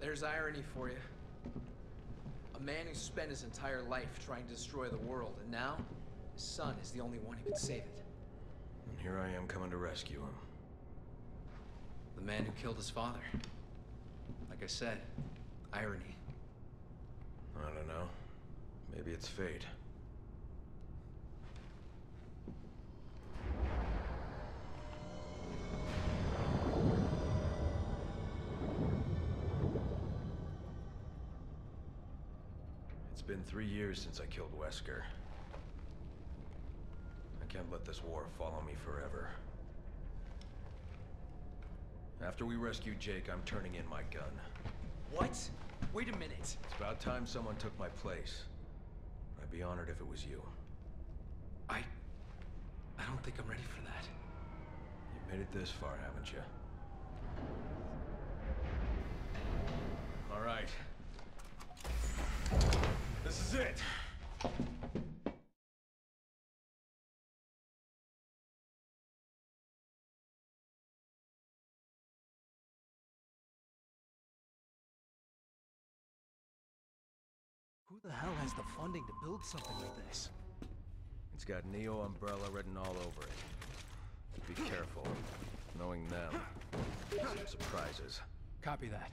There's irony for you. A man who spent his entire life trying to destroy the world, and now his son is the only one who can save it. And here I am coming to rescue him. The man who killed his father. Like I said, irony. I don't know. Maybe it's fate. Three years since I killed Wesker. I can't let this war follow me forever. After we rescue Jake, I'm turning in my gun. What? Wait a minute. It's about time someone took my place. I'd be honored if it was you. I... I don't think I'm ready for that. You made it this far, haven't you? All right. This is it. Who the hell has the funding to build something like this? It's got Neo Umbrella written all over it. Be careful. Knowing them. Some surprises. Copy that.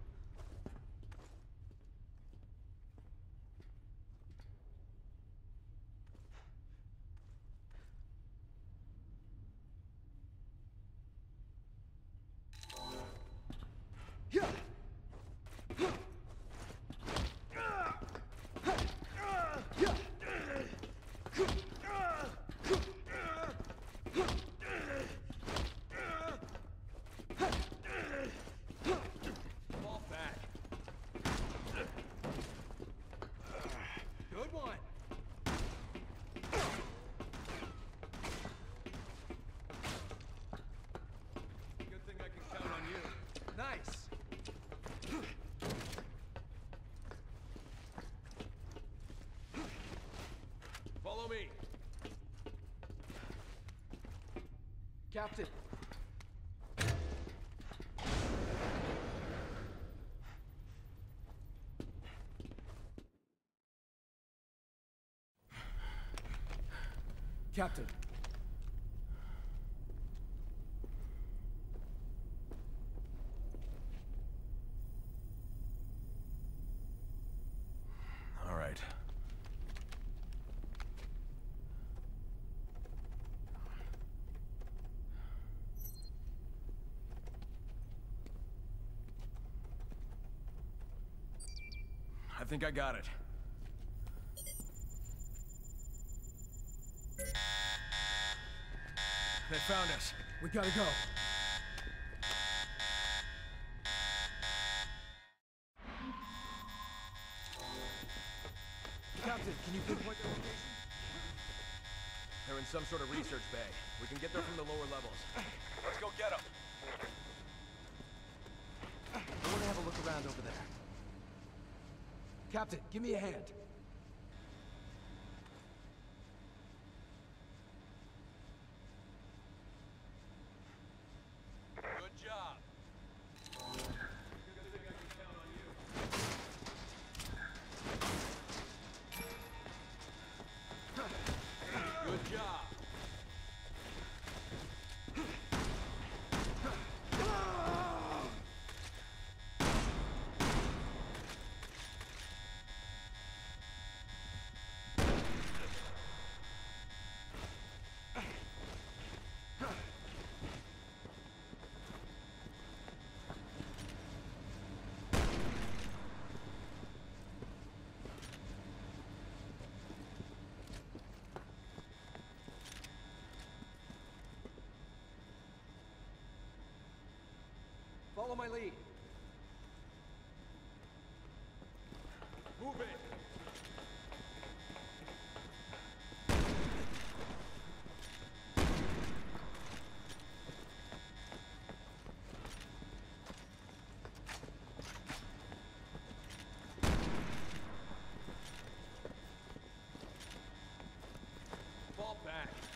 Fall back. Good one. Good thing I can count on you. Nice. Follow me. Captain. Captain. All right. I think I got it. They found us. We gotta go. Captain, can you pinpoint their location? They're in some sort of research bay. We can get there from the lower levels. Let's go get them. I want to have a look around over there. Captain, give me a hand. Good job. Good job. Follow my lead. Move it. Fall back.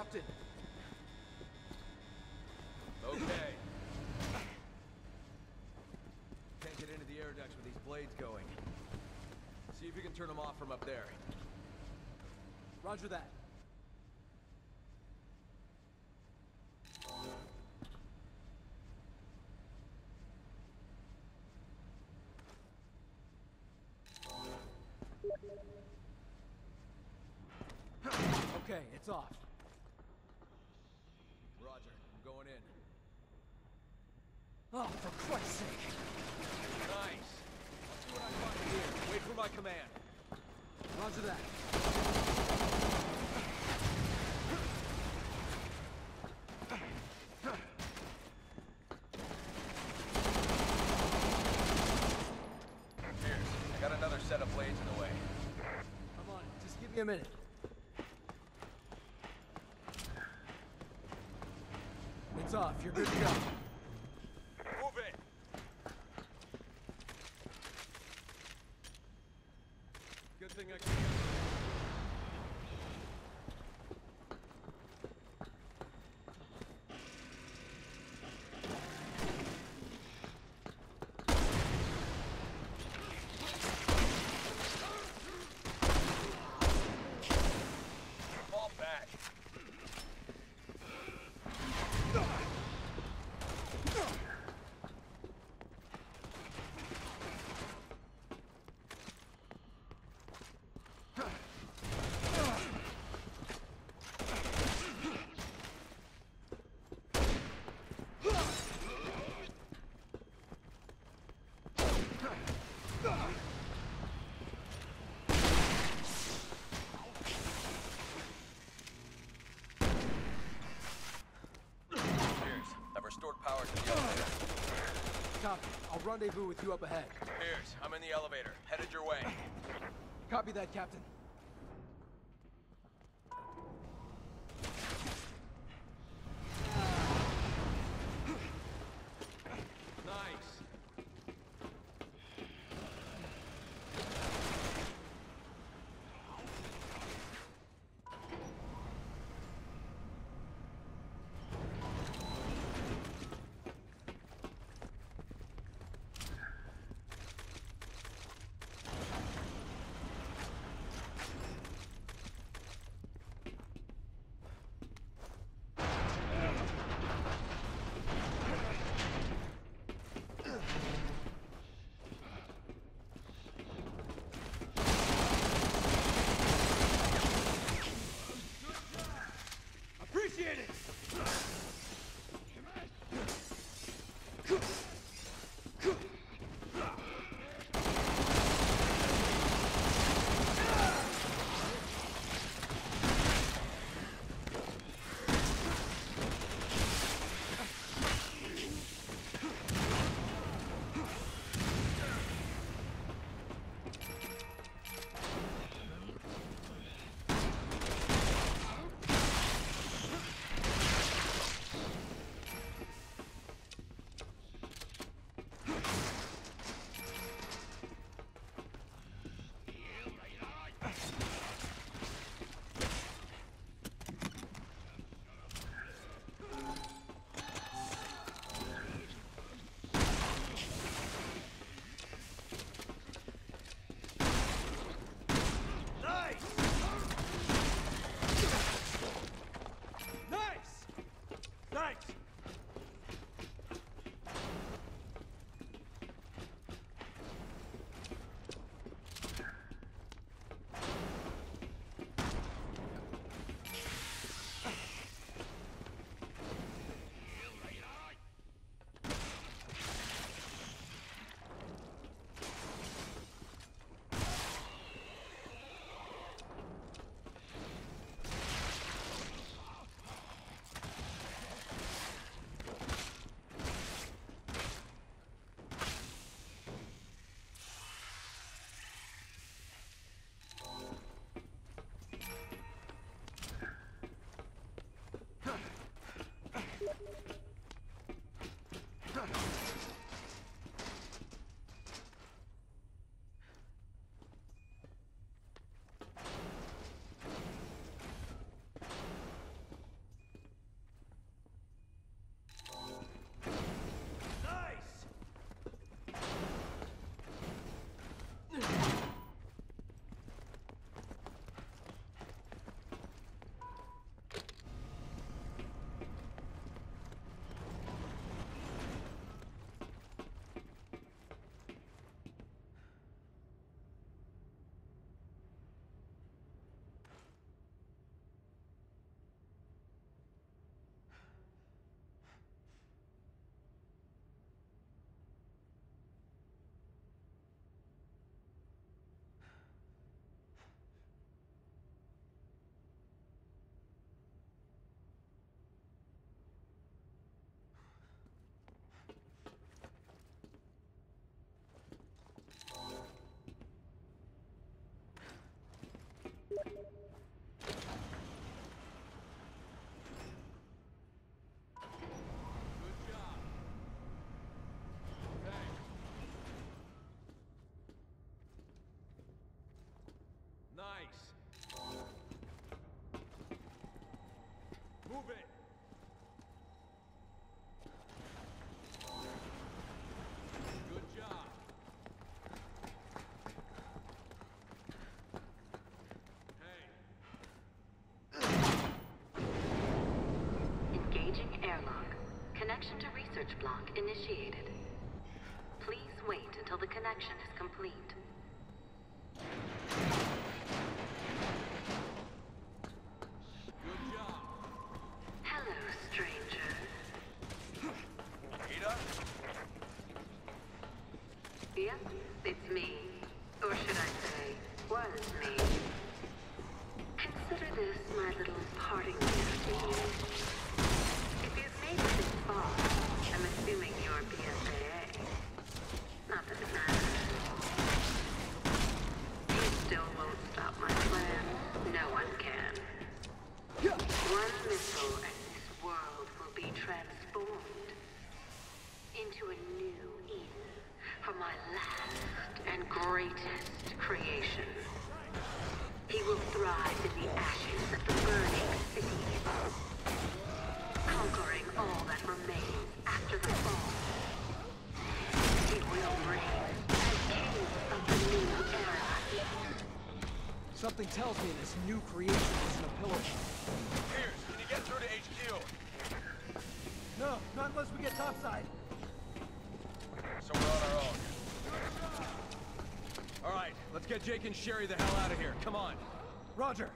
Captain. Okay. Can't get into the air ducts with these blades going. See if you can turn them off from up there. Roger that. Okay, it's off. Roger, I'm going in. Oh, for Christ's sake. Nice. I'll see what I find here. Wait for my command. Roger that. Here's. I got another set of blades in the way. I'm on it. Just give me a minute. It's off. You're good to go. Move it! Good thing I can... Fall back. Cheers. I've restored power to the elevator. Copy. I'll rendezvous with you up ahead. Piers, I'm in the elevator. Headed your way. Copy that, Captain. research block initiated. Please wait until the connection is complete. Something tells me this new creation isn't a pillow. Piers, can you get through to HQ? No, not unless we get topside. So we're on our own. All right, let's get Jake and Sherry the hell out of here. Come on. Roger.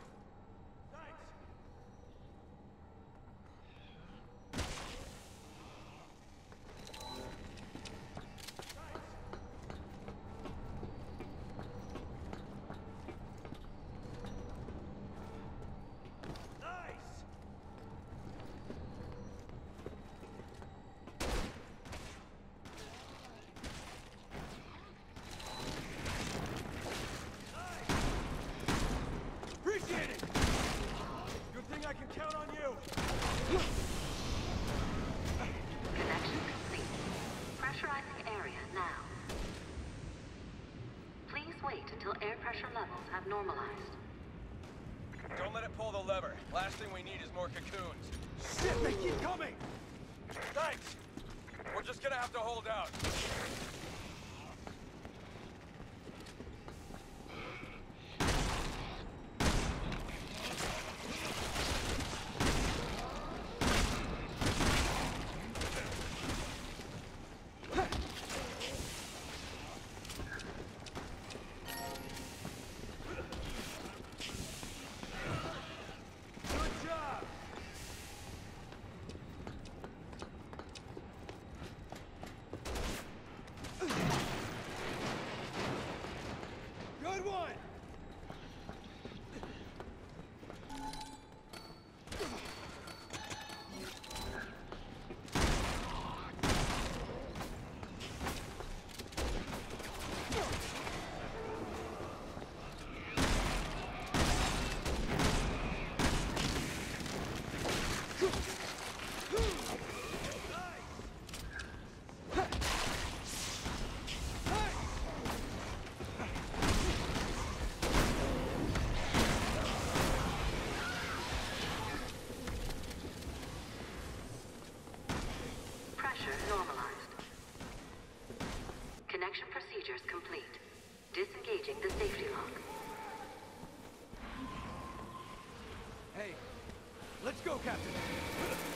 Let's go, Captain.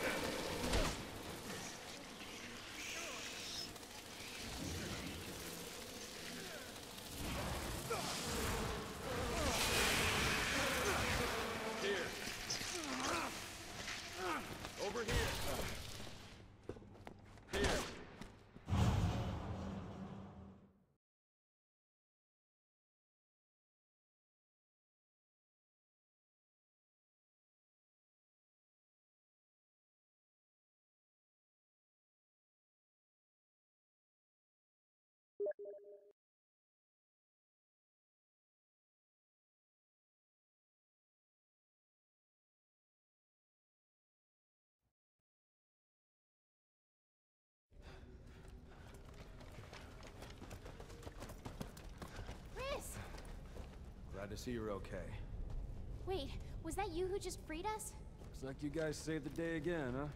Glad to see you're okay. Wait, was that you who just freed us? Looks like you guys saved the day again, huh?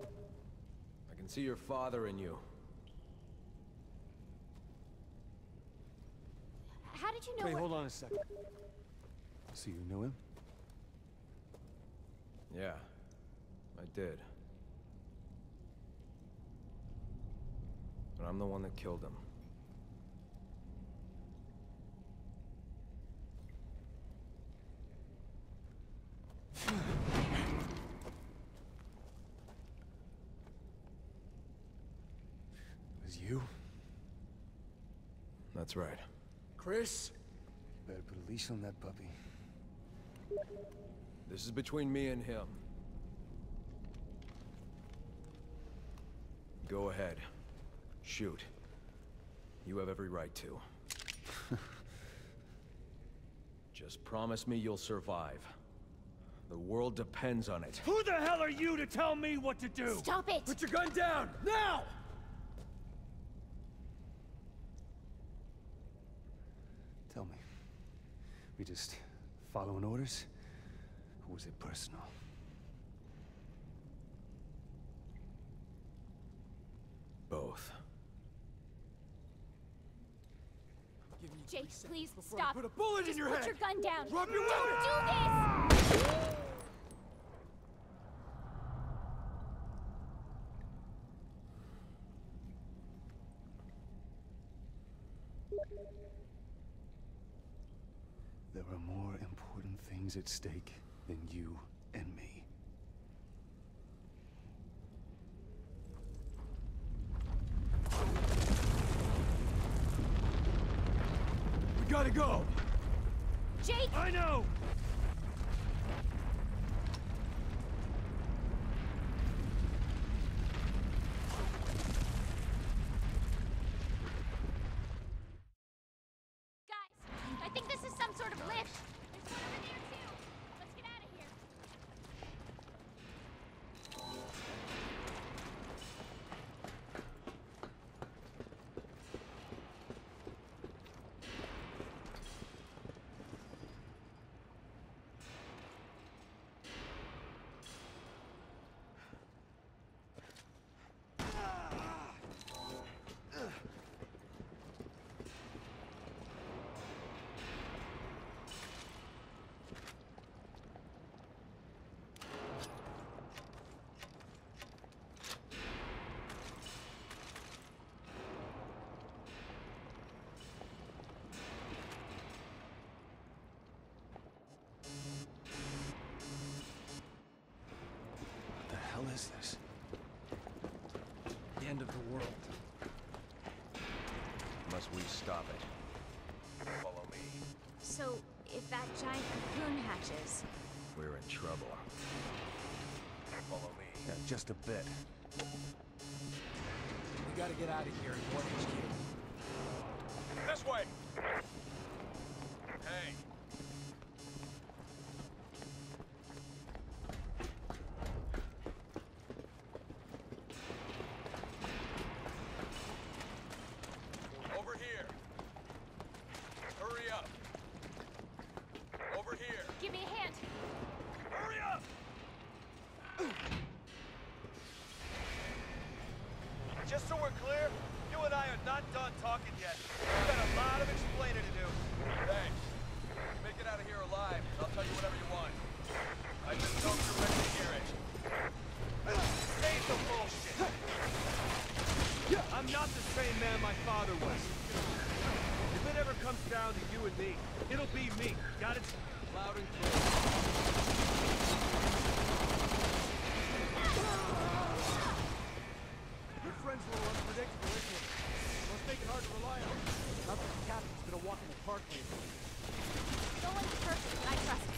I can see your father in you. How did you know Wait, hold on a second. So you knew him? Yeah, I did. But I'm the one that killed him. That's right. Chris? Better put a leash on that puppy. This is between me and him. Go ahead. Shoot. You have every right to. Just promise me you'll survive. The world depends on it. Who the hell are you to tell me what to do? Stop it! Put your gun down! Now! Tell me. We just following orders? Or was it personal? Both. Give Jake, please seconds before I stop. put a bullet in Just your put head! Put your gun down. Drop your Don't weapon! do this! There are more important things at stake than you and me. We gotta go! Jake! I know! Guys, I think this is some sort of lift. There's one over there too. Let's get out of here. What the hell is this? The end of the world. Must we stop it? Follow me. So, if that giant cocoon hatches, We're in trouble. Follow me. Yeah, just a bit. We gotta get out of here and warn HQ. This way! Hey! Over here! Hurry up! Over here! Give me a hand. Hurry up! Just so we're clear, you and I are not done talking yet. We've got a lot of explaining to do. Thanks. Make it out of here alive. I'll tell you whatever you want. I just know you're ready to hear it. Save the bullshit! I'm not the same man my father was. If it ever comes down to you and me, it'll be me. Got it? Loud and clear. Friend's a little unpredictable, isn't it? Must make it hard to rely on. Not that the captain's been a walk in the park lately. No one's perfect, I trust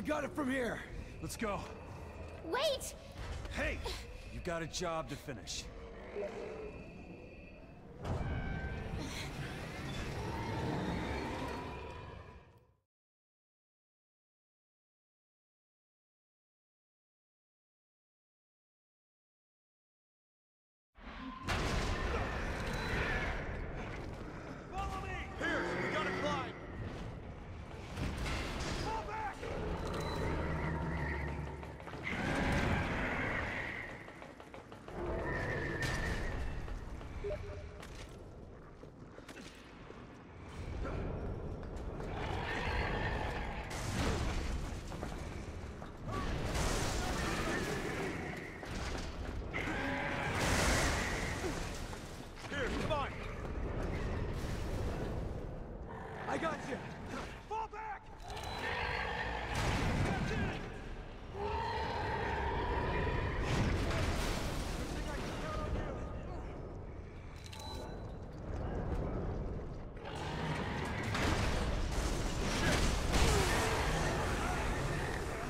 We got it from here. Let's go. Wait! Hey! You got a job to finish. Follow me! Here, we gotta climb! Fall back! Here, come on! I got you! Fall back!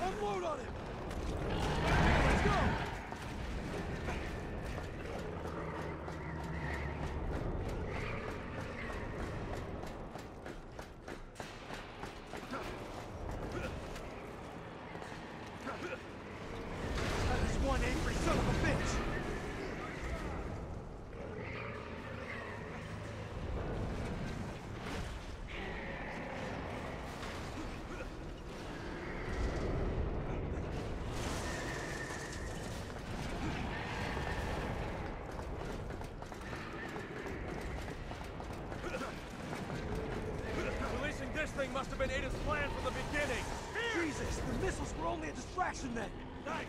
Unload on him! Let's go! That is one angry son of a bitch! Releasing this thing must have been Ada's plan from the beginning! Jesus, the missiles were only a distraction then! Nice!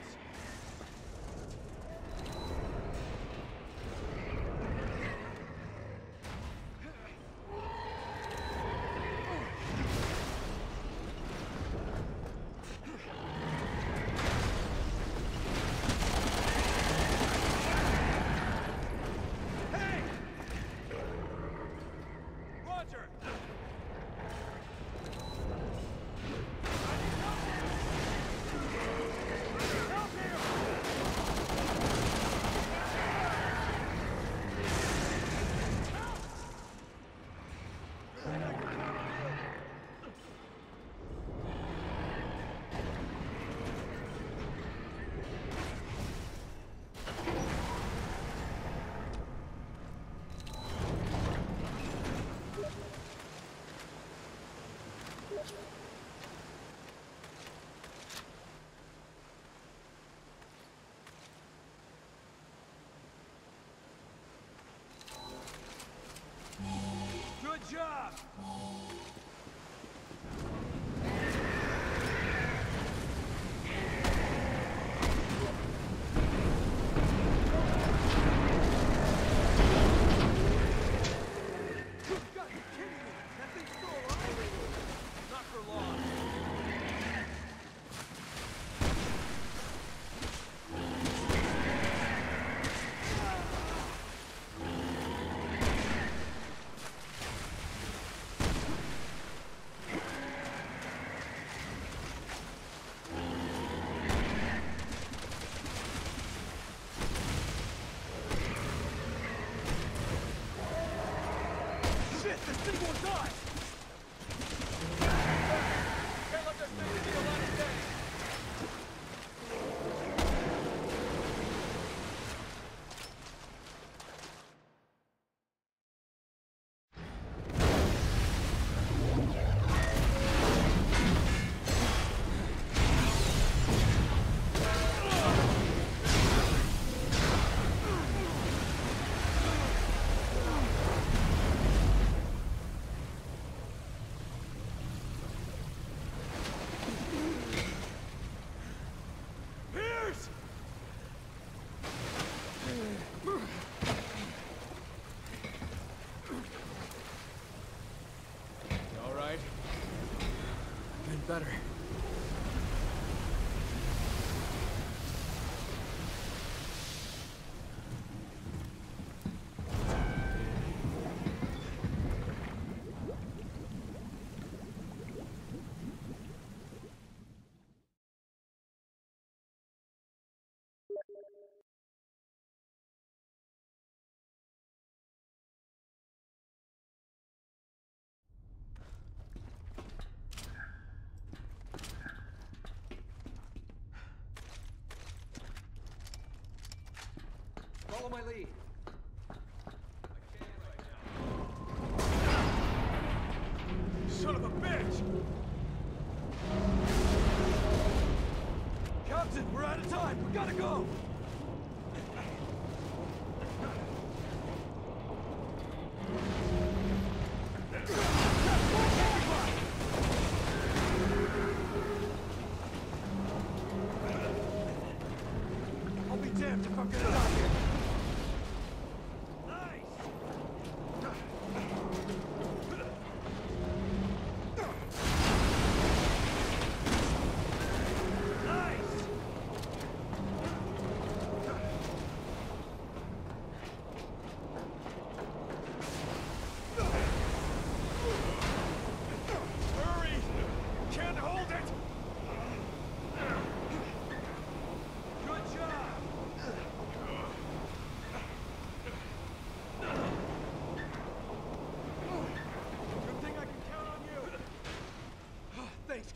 Hey! Roger! Help here! Good job!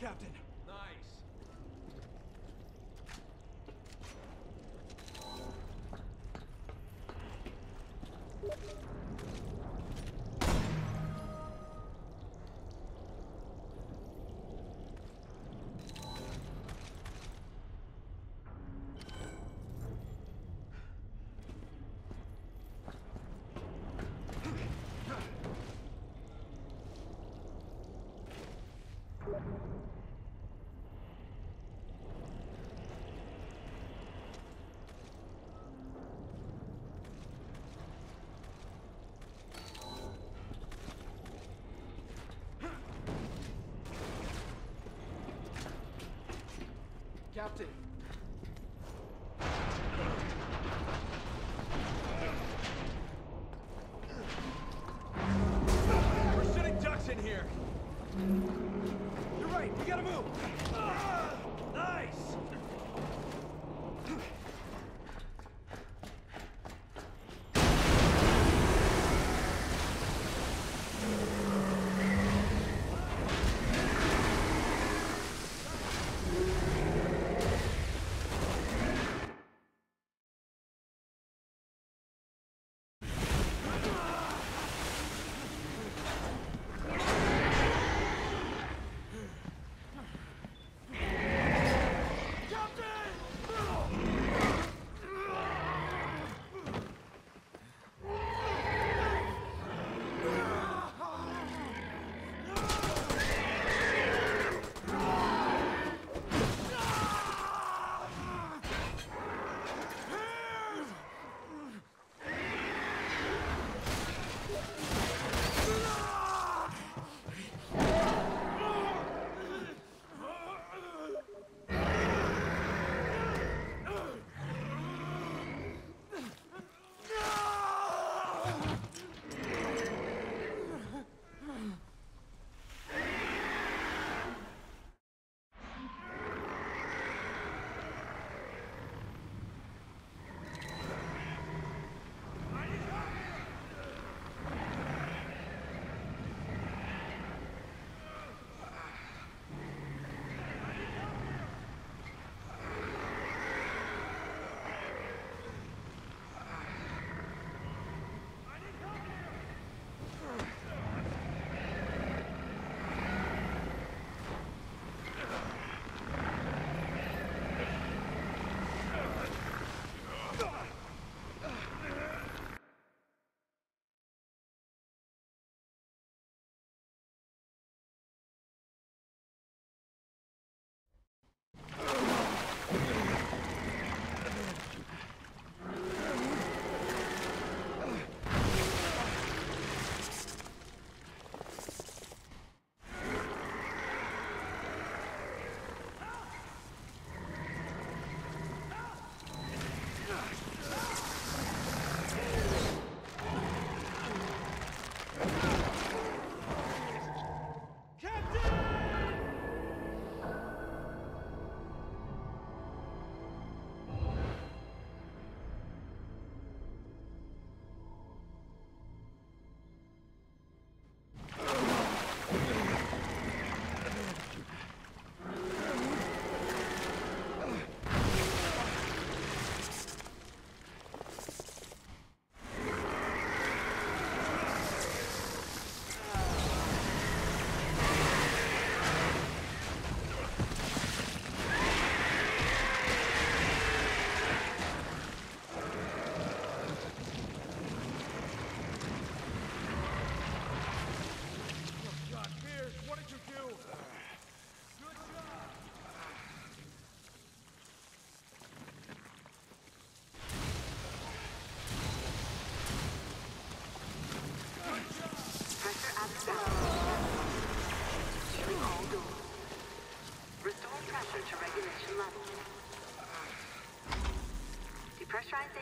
Captain. Nice. Captain.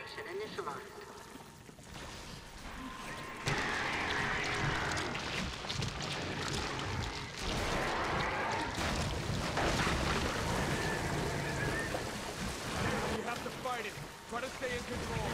Operation initialized. You have to fight it. Try to stay in control.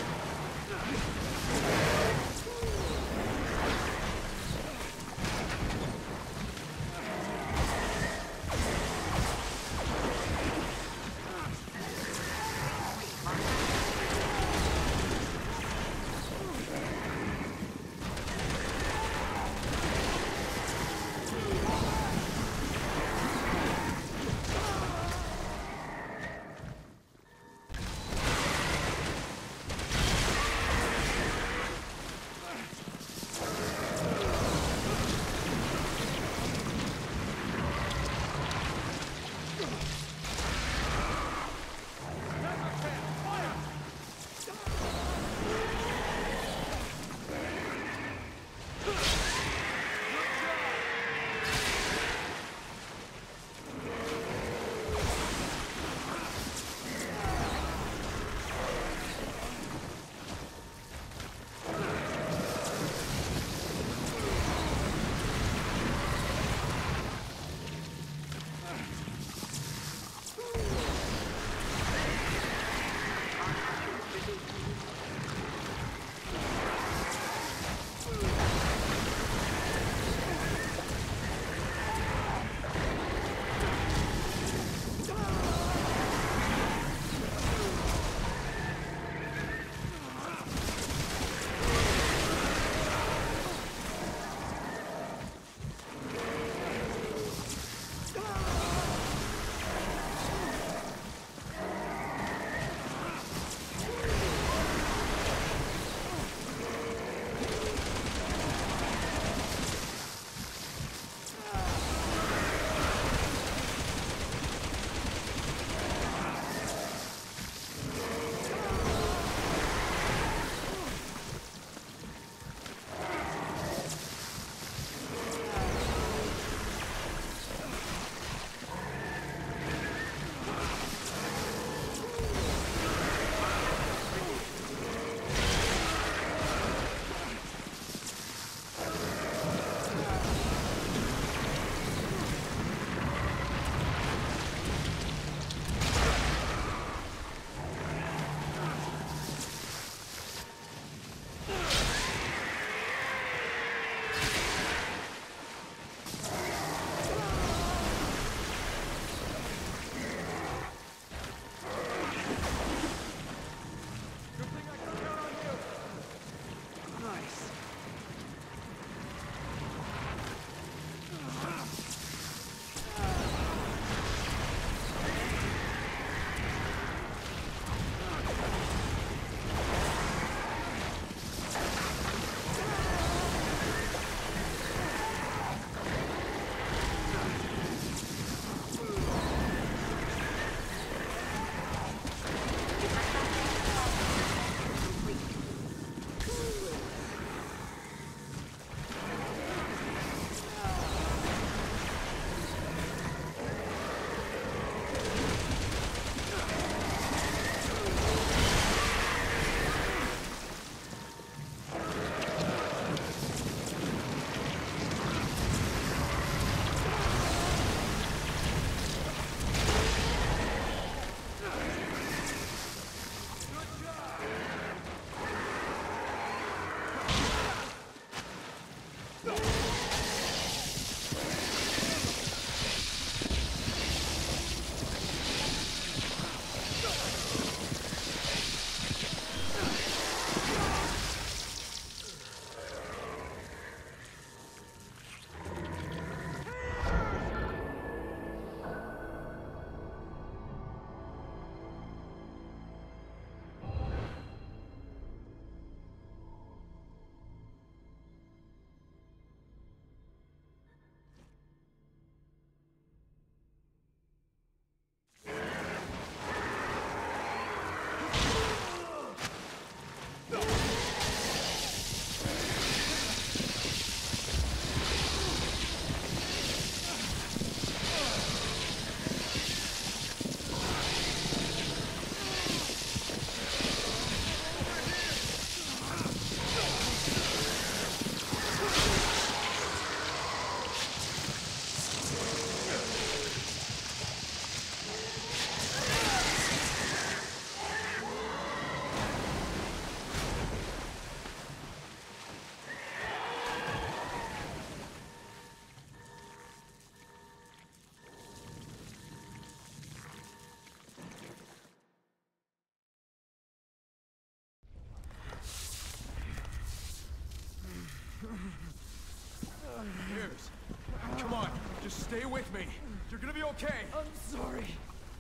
Just stay with me. You're gonna be okay. I'm sorry,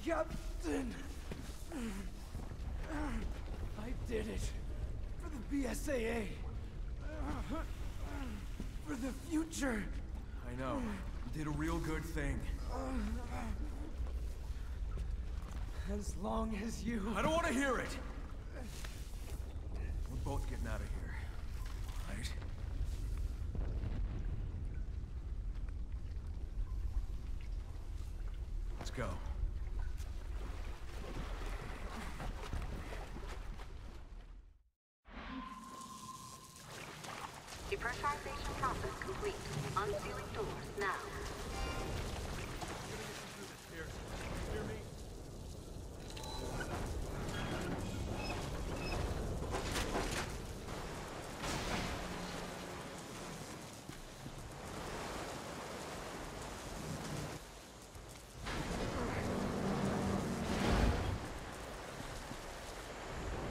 Captain. I did it. For the BSAA. For the future. I know. You did a real good thing. As long as you... I don't want to hear it. We're both getting out of here. Right? Let's go. Depressurization process complete. Unsealing doors now.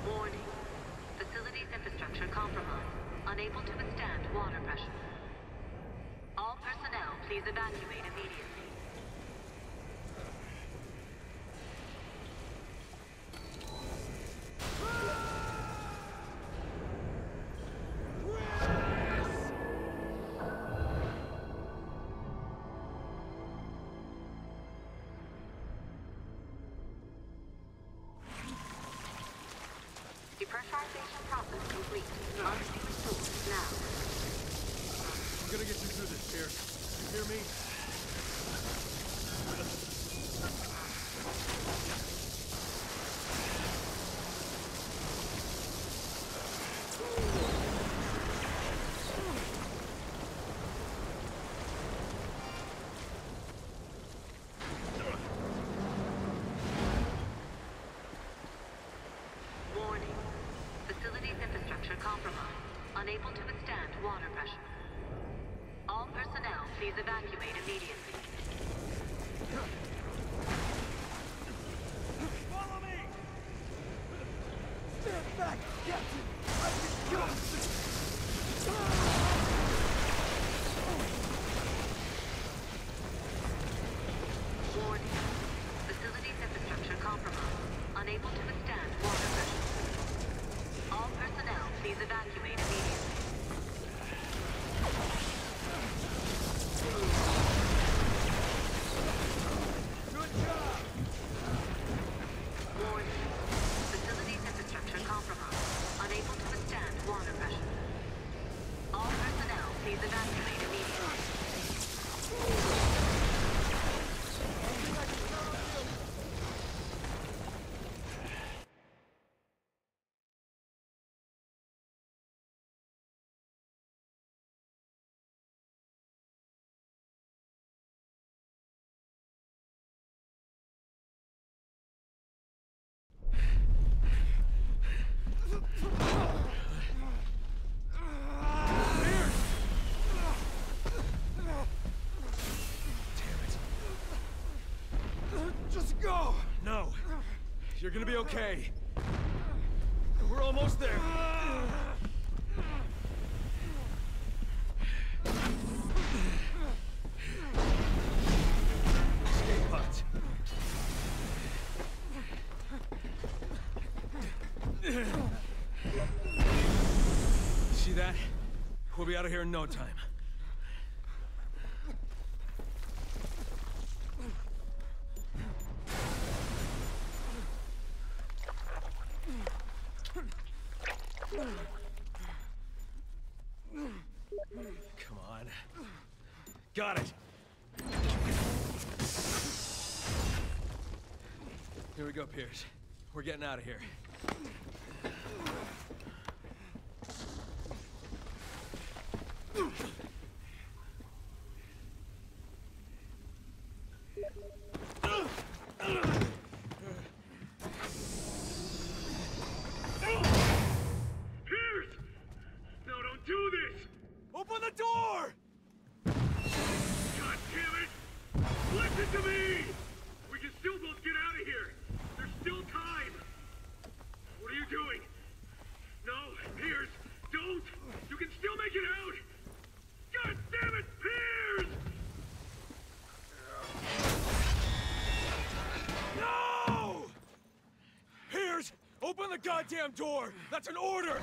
Warning. Facilities infrastructure compromised. Unable to withstand water pressure. All personnel, please evacuate immediately. Go! No. You're gonna be okay. We're almost there. See that? We'll be out of here in no time. Come on. Got it. Here we go, Piers. We're getting out of here. Goddamn door! That's an order!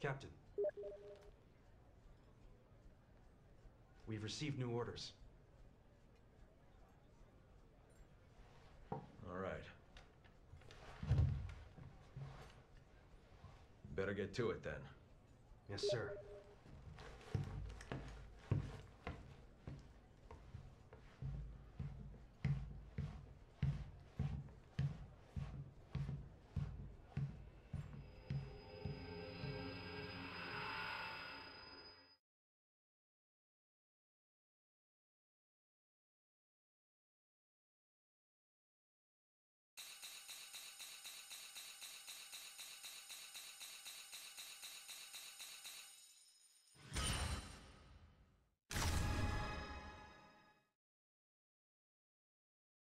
Captain. We've received new orders. All right. Better get to it then. Yes, sir.